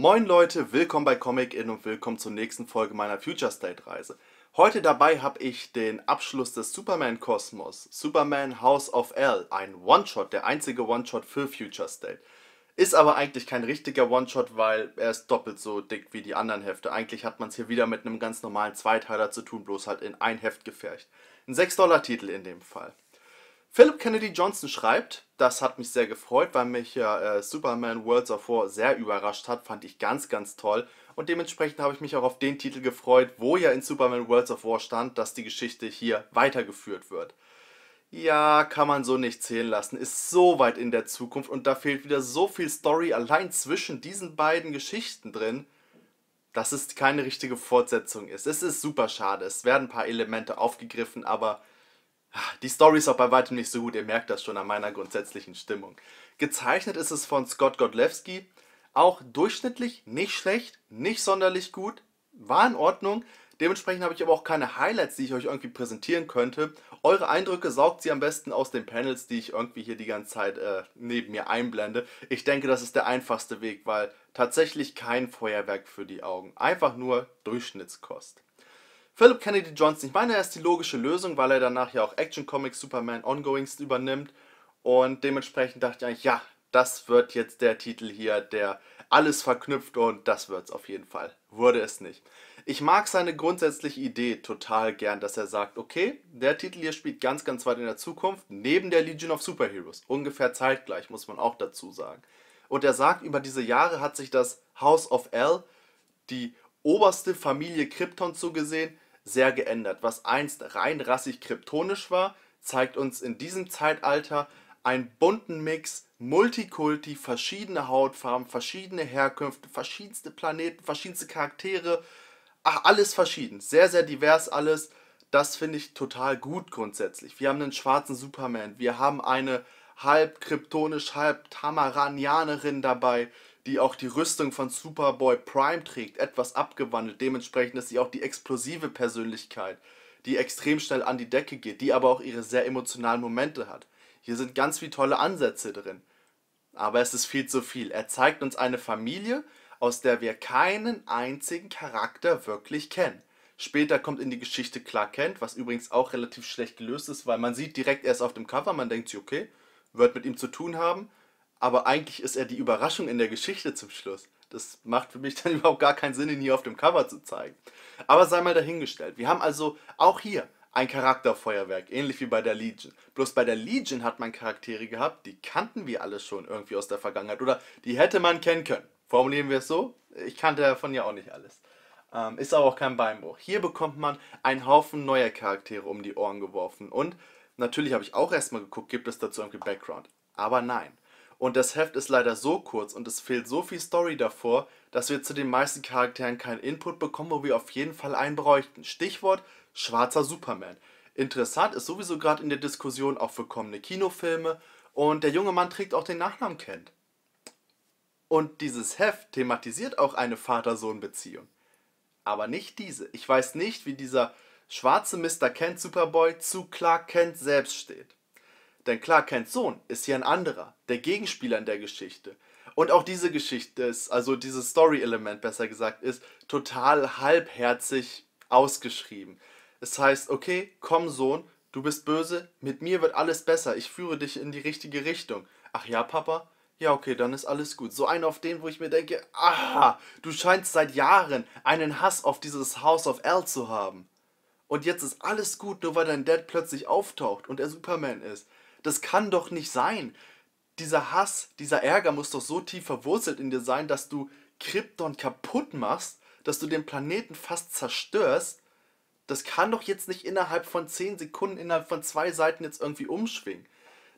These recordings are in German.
Moin Leute, willkommen bei Comic In und willkommen zur nächsten Folge meiner Future State Reise. Heute dabei habe ich den Abschluss des Superman Kosmos, Superman House of L, ein One-Shot, der einzige One-Shot für Future State. Ist aber eigentlich kein richtiger One-Shot, weil er ist doppelt so dick wie die anderen Hefte. Eigentlich hat man es hier wieder mit einem ganz normalen Zweiteiler zu tun, bloß halt in ein Heft gefercht. Ein 6-Dollar-Titel in dem Fall. Philip Kennedy Johnson schreibt, das hat mich sehr gefreut, weil mich ja äh, Superman Worlds of War sehr überrascht hat, fand ich ganz, ganz toll. Und dementsprechend habe ich mich auch auf den Titel gefreut, wo ja in Superman Worlds of War stand, dass die Geschichte hier weitergeführt wird. Ja, kann man so nicht zählen lassen, ist so weit in der Zukunft und da fehlt wieder so viel Story allein zwischen diesen beiden Geschichten drin, dass es keine richtige Fortsetzung ist. Es ist super schade, es werden ein paar Elemente aufgegriffen, aber die Story ist auch bei weitem nicht so gut, ihr merkt das schon an meiner grundsätzlichen Stimmung. Gezeichnet ist es von Scott Godlewski, auch durchschnittlich, nicht schlecht, nicht sonderlich gut, war in Ordnung. Dementsprechend habe ich aber auch keine Highlights, die ich euch irgendwie präsentieren könnte. Eure Eindrücke saugt sie am besten aus den Panels, die ich irgendwie hier die ganze Zeit äh, neben mir einblende. Ich denke, das ist der einfachste Weg, weil tatsächlich kein Feuerwerk für die Augen. Einfach nur Durchschnittskost. Philip Kennedy Johnson, ich meine, er ist die logische Lösung, weil er danach ja auch Action Comics Superman Ongoings übernimmt. Und dementsprechend dachte ich eigentlich, ja, das wird jetzt der Titel hier, der alles verknüpft und das wird es auf jeden Fall. Wurde es nicht. Ich mag seine grundsätzliche Idee total gern, dass er sagt, okay, der Titel hier spielt ganz, ganz weit in der Zukunft, neben der Legion of Superheroes. Ungefähr zeitgleich, muss man auch dazu sagen. Und er sagt, über diese Jahre hat sich das House of L, die oberste Familie Krypton so gesehen, sehr geändert. Was einst rein rassig kryptonisch war, zeigt uns in diesem Zeitalter einen bunten Mix, Multikulti, verschiedene Hautfarben, verschiedene Herkünfte, verschiedenste Planeten, verschiedenste Charaktere. Ach, alles verschieden. Sehr, sehr divers alles. Das finde ich total gut grundsätzlich. Wir haben einen schwarzen Superman. Wir haben eine halb kryptonisch, halb Tamaranianerin dabei die auch die Rüstung von Superboy Prime trägt, etwas abgewandelt. Dementsprechend ist sie auch die explosive Persönlichkeit, die extrem schnell an die Decke geht, die aber auch ihre sehr emotionalen Momente hat. Hier sind ganz viele tolle Ansätze drin. Aber es ist viel zu viel. Er zeigt uns eine Familie, aus der wir keinen einzigen Charakter wirklich kennen. Später kommt in die Geschichte Clark Kent, was übrigens auch relativ schlecht gelöst ist, weil man sieht direkt erst auf dem Cover, man denkt sich, okay, wird mit ihm zu tun haben aber eigentlich ist er die Überraschung in der Geschichte zum Schluss. Das macht für mich dann überhaupt gar keinen Sinn, ihn hier auf dem Cover zu zeigen. Aber sei mal dahingestellt. Wir haben also auch hier ein Charakterfeuerwerk, ähnlich wie bei der Legion. Bloß bei der Legion hat man Charaktere gehabt, die kannten wir alle schon irgendwie aus der Vergangenheit oder die hätte man kennen können. Formulieren wir es so? Ich kannte davon ja auch nicht alles. Ähm, ist aber auch kein Beinbruch. Hier bekommt man einen Haufen neuer Charaktere um die Ohren geworfen. Und natürlich habe ich auch erstmal geguckt, gibt es dazu irgendwie Background. Aber nein. Und das Heft ist leider so kurz und es fehlt so viel Story davor, dass wir zu den meisten Charakteren keinen Input bekommen, wo wir auf jeden Fall einen bräuchten. Stichwort schwarzer Superman. Interessant ist sowieso gerade in der Diskussion auch für kommende Kinofilme und der junge Mann trägt auch den Nachnamen Kent. Und dieses Heft thematisiert auch eine Vater-Sohn-Beziehung. Aber nicht diese. Ich weiß nicht, wie dieser schwarze Mr. Kent Superboy zu Clark Kent selbst steht. Denn klar, Kents Sohn ist hier ein anderer, der Gegenspieler in der Geschichte. Und auch diese Geschichte ist, also dieses Story-Element besser gesagt, ist total halbherzig ausgeschrieben. Es heißt, okay, komm Sohn, du bist böse, mit mir wird alles besser, ich führe dich in die richtige Richtung. Ach ja, Papa? Ja, okay, dann ist alles gut. So einer auf den, wo ich mir denke, ah, du scheinst seit Jahren einen Hass auf dieses House of L zu haben. Und jetzt ist alles gut, nur weil dein Dad plötzlich auftaucht und er Superman ist. Das kann doch nicht sein. Dieser Hass, dieser Ärger muss doch so tief verwurzelt in dir sein, dass du Krypton kaputt machst, dass du den Planeten fast zerstörst. Das kann doch jetzt nicht innerhalb von 10 Sekunden, innerhalb von zwei Seiten jetzt irgendwie umschwingen.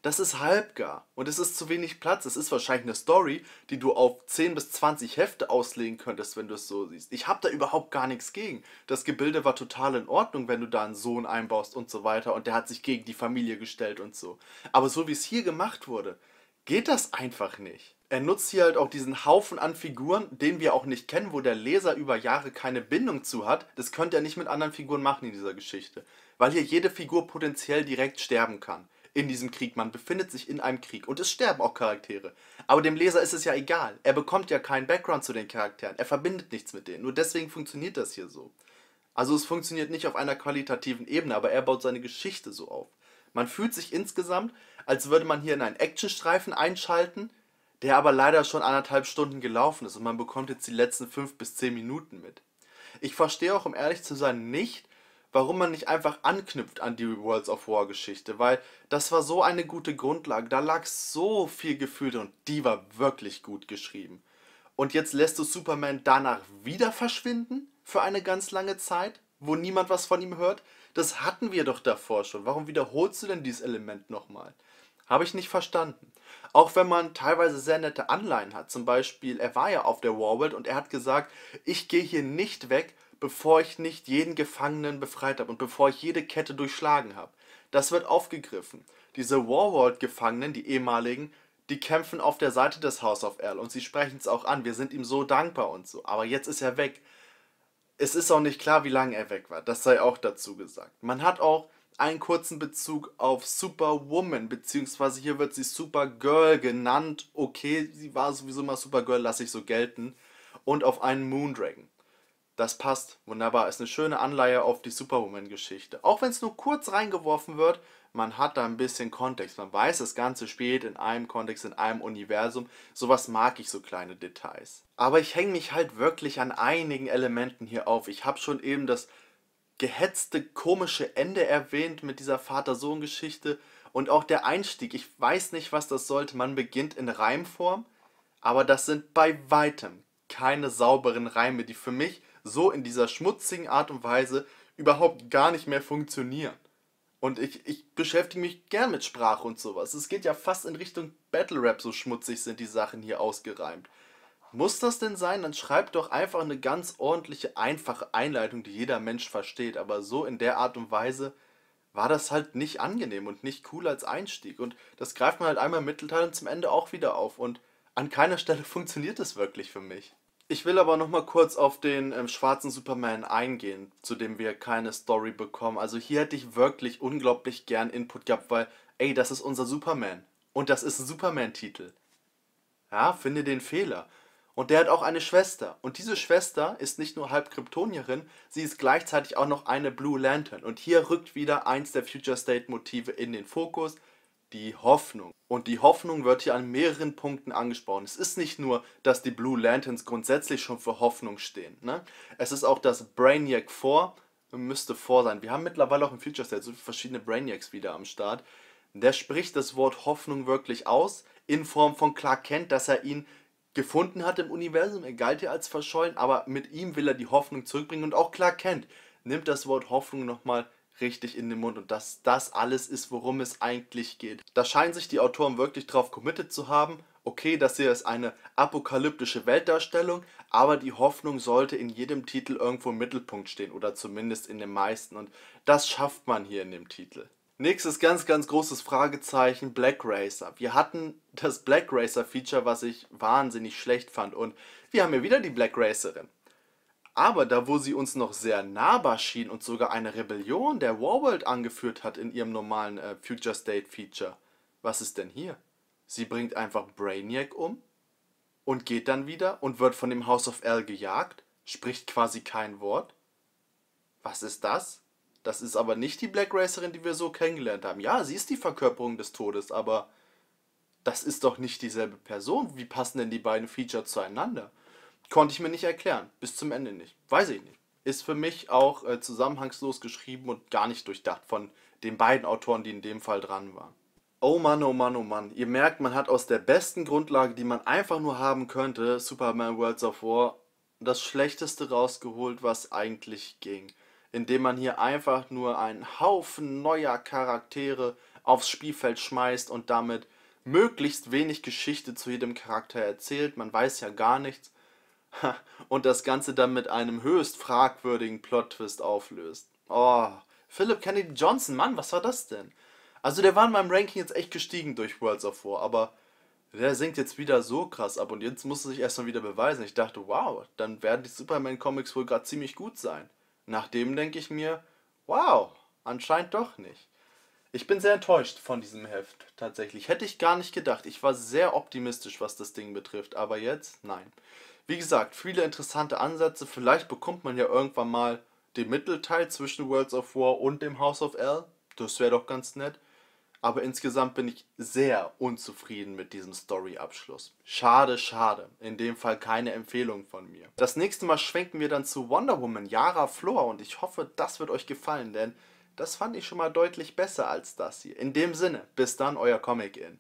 Das ist halbgar und es ist zu wenig Platz. Es ist wahrscheinlich eine Story, die du auf 10 bis 20 Hefte auslegen könntest, wenn du es so siehst. Ich habe da überhaupt gar nichts gegen. Das Gebilde war total in Ordnung, wenn du da einen Sohn einbaust und so weiter und der hat sich gegen die Familie gestellt und so. Aber so wie es hier gemacht wurde, geht das einfach nicht. Er nutzt hier halt auch diesen Haufen an Figuren, den wir auch nicht kennen, wo der Leser über Jahre keine Bindung zu hat. Das könnte er nicht mit anderen Figuren machen in dieser Geschichte. Weil hier jede Figur potenziell direkt sterben kann in diesem Krieg. Man befindet sich in einem Krieg und es sterben auch Charaktere. Aber dem Leser ist es ja egal. Er bekommt ja keinen Background zu den Charakteren. Er verbindet nichts mit denen. Nur deswegen funktioniert das hier so. Also es funktioniert nicht auf einer qualitativen Ebene, aber er baut seine Geschichte so auf. Man fühlt sich insgesamt, als würde man hier in einen Actionstreifen einschalten, der aber leider schon anderthalb Stunden gelaufen ist und man bekommt jetzt die letzten fünf bis zehn Minuten mit. Ich verstehe auch, um ehrlich zu sein, nicht, warum man nicht einfach anknüpft an die Worlds of War Geschichte, weil das war so eine gute Grundlage, da lag so viel Gefühl und die war wirklich gut geschrieben. Und jetzt lässt du Superman danach wieder verschwinden für eine ganz lange Zeit, wo niemand was von ihm hört? Das hatten wir doch davor schon. Warum wiederholst du denn dieses Element nochmal? Habe ich nicht verstanden. Auch wenn man teilweise sehr nette Anleihen hat. Zum Beispiel, er war ja auf der Warworld und er hat gesagt, ich gehe hier nicht weg, bevor ich nicht jeden Gefangenen befreit habe und bevor ich jede Kette durchschlagen habe. Das wird aufgegriffen. Diese Warworld-Gefangenen, die ehemaligen, die kämpfen auf der Seite des House of Earl und sie sprechen es auch an. Wir sind ihm so dankbar und so. Aber jetzt ist er weg. Es ist auch nicht klar, wie lange er weg war. Das sei auch dazu gesagt. Man hat auch einen kurzen Bezug auf Superwoman, beziehungsweise hier wird sie Supergirl genannt. Okay, sie war sowieso mal Supergirl, lasse ich so gelten. Und auf einen Moondragon. Das passt wunderbar. Ist eine schöne Anleihe auf die Superwoman-Geschichte. Auch wenn es nur kurz reingeworfen wird, man hat da ein bisschen Kontext. Man weiß, das Ganze spielt in einem Kontext, in einem Universum. Sowas mag ich, so kleine Details. Aber ich hänge mich halt wirklich an einigen Elementen hier auf. Ich habe schon eben das gehetzte, komische Ende erwähnt mit dieser Vater-Sohn-Geschichte. Und auch der Einstieg. Ich weiß nicht, was das sollte. Man beginnt in Reimform. Aber das sind bei weitem keine sauberen Reime, die für mich so in dieser schmutzigen Art und Weise überhaupt gar nicht mehr funktionieren. Und ich, ich beschäftige mich gern mit Sprache und sowas. Es geht ja fast in Richtung Battle Rap, so schmutzig sind die Sachen hier ausgereimt. Muss das denn sein? Dann schreibt doch einfach eine ganz ordentliche, einfache Einleitung, die jeder Mensch versteht. Aber so in der Art und Weise war das halt nicht angenehm und nicht cool als Einstieg. Und das greift man halt einmal im Mittelteil und zum Ende auch wieder auf. Und an keiner Stelle funktioniert es wirklich für mich. Ich will aber noch mal kurz auf den ähm, schwarzen Superman eingehen, zu dem wir keine Story bekommen. Also hier hätte ich wirklich unglaublich gern Input gehabt, weil, ey, das ist unser Superman. Und das ist ein Superman-Titel. Ja, finde den Fehler. Und der hat auch eine Schwester. Und diese Schwester ist nicht nur halb Kryptonierin, sie ist gleichzeitig auch noch eine Blue Lantern. Und hier rückt wieder eins der Future State Motive in den Fokus die Hoffnung. Und die Hoffnung wird hier an mehreren Punkten angesprochen. Es ist nicht nur, dass die Blue Lanterns grundsätzlich schon für Hoffnung stehen. Ne? Es ist auch das Brainiac 4 müsste vor sein. Wir haben mittlerweile auch im Future State so verschiedene Brainiacs wieder am Start. Der spricht das Wort Hoffnung wirklich aus, in Form von Clark Kent, dass er ihn gefunden hat im Universum. Er galt ja als verschollen, aber mit ihm will er die Hoffnung zurückbringen. Und auch Clark Kent nimmt das Wort Hoffnung nochmal richtig in den Mund und dass das alles ist, worum es eigentlich geht. Da scheinen sich die Autoren wirklich drauf committed zu haben. Okay, das hier ist eine apokalyptische Weltdarstellung, aber die Hoffnung sollte in jedem Titel irgendwo im Mittelpunkt stehen oder zumindest in den meisten und das schafft man hier in dem Titel. Nächstes ganz, ganz großes Fragezeichen, Black Racer. Wir hatten das Black Racer Feature, was ich wahnsinnig schlecht fand und wir haben hier wieder die Black Racerin. Aber da, wo sie uns noch sehr nahbar schien und sogar eine Rebellion der Warworld angeführt hat in ihrem normalen äh, Future State Feature, was ist denn hier? Sie bringt einfach Brainiac um und geht dann wieder und wird von dem House of L gejagt, spricht quasi kein Wort. Was ist das? Das ist aber nicht die Black Racerin, die wir so kennengelernt haben. Ja, sie ist die Verkörperung des Todes, aber das ist doch nicht dieselbe Person. Wie passen denn die beiden Feature zueinander? Konnte ich mir nicht erklären. Bis zum Ende nicht. Weiß ich nicht. Ist für mich auch äh, zusammenhangslos geschrieben und gar nicht durchdacht von den beiden Autoren, die in dem Fall dran waren. Oh Mann, oh Mann, oh Mann. Ihr merkt, man hat aus der besten Grundlage, die man einfach nur haben könnte, Superman Worlds of War, das Schlechteste rausgeholt, was eigentlich ging. Indem man hier einfach nur einen Haufen neuer Charaktere aufs Spielfeld schmeißt und damit möglichst wenig Geschichte zu jedem Charakter erzählt. Man weiß ja gar nichts und das Ganze dann mit einem höchst fragwürdigen Plot-Twist auflöst. Oh, Philip Kennedy Johnson, Mann, was war das denn? Also der war in meinem Ranking jetzt echt gestiegen durch Worlds of War, aber der sinkt jetzt wieder so krass ab und jetzt muss er sich erstmal wieder beweisen. Ich dachte, wow, dann werden die Superman-Comics wohl gerade ziemlich gut sein. Nachdem denke ich mir, wow, anscheinend doch nicht. Ich bin sehr enttäuscht von diesem Heft, tatsächlich. Hätte ich gar nicht gedacht. Ich war sehr optimistisch, was das Ding betrifft, aber jetzt, nein. Wie gesagt, viele interessante Ansätze. Vielleicht bekommt man ja irgendwann mal den Mittelteil zwischen Worlds of War und dem House of L. Das wäre doch ganz nett. Aber insgesamt bin ich sehr unzufrieden mit diesem Story-Abschluss. Schade, schade. In dem Fall keine Empfehlung von mir. Das nächste Mal schwenken wir dann zu Wonder Woman, Yara Flor. Und ich hoffe, das wird euch gefallen, denn das fand ich schon mal deutlich besser als das hier. In dem Sinne, bis dann, euer Comic-In.